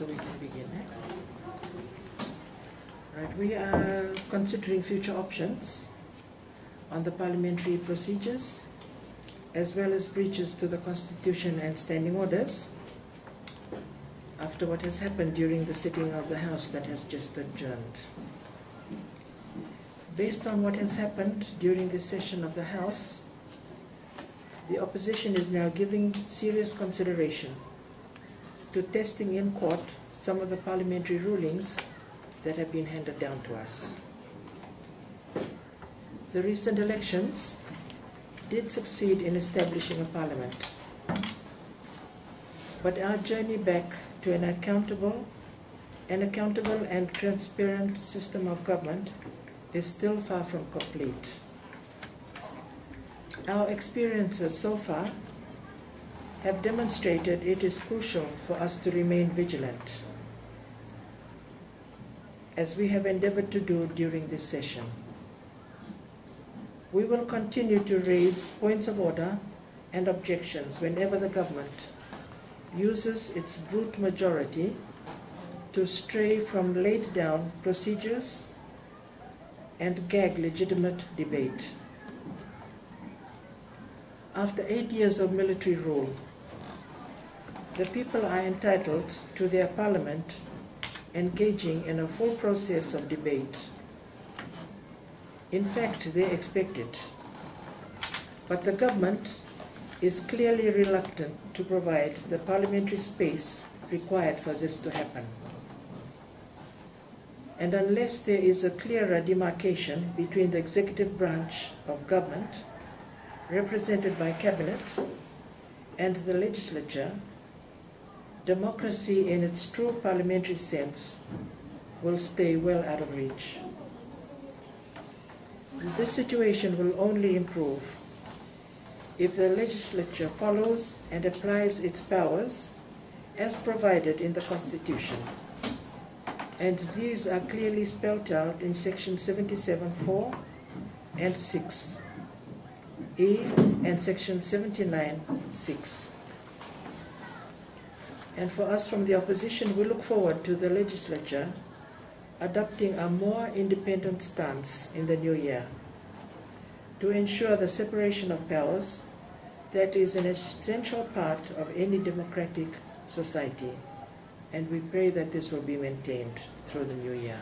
so we can begin. Eh? Right, we are considering future options on the parliamentary procedures as well as breaches to the constitution and standing orders after what has happened during the sitting of the House that has just adjourned. Based on what has happened during this session of the House, the opposition is now giving serious consideration to testing in court some of the parliamentary rulings that have been handed down to us. The recent elections did succeed in establishing a parliament, but our journey back to an accountable, an accountable and transparent system of government is still far from complete. Our experiences so far have demonstrated it is crucial for us to remain vigilant, as we have endeavored to do during this session. We will continue to raise points of order and objections whenever the government uses its brute majority to stray from laid down procedures and gag legitimate debate. After eight years of military rule, the people are entitled to their parliament engaging in a full process of debate. In fact, they expect it. But the government is clearly reluctant to provide the parliamentary space required for this to happen. And unless there is a clearer demarcation between the executive branch of government, represented by cabinet, and the legislature, democracy in its true parliamentary sense will stay well out of reach. This situation will only improve if the legislature follows and applies its powers as provided in the Constitution. And these are clearly spelled out in section 77.4 and 6, E and section 79.6. And for us from the opposition, we look forward to the legislature adopting a more independent stance in the new year to ensure the separation of powers that is an essential part of any democratic society. And we pray that this will be maintained through the new year.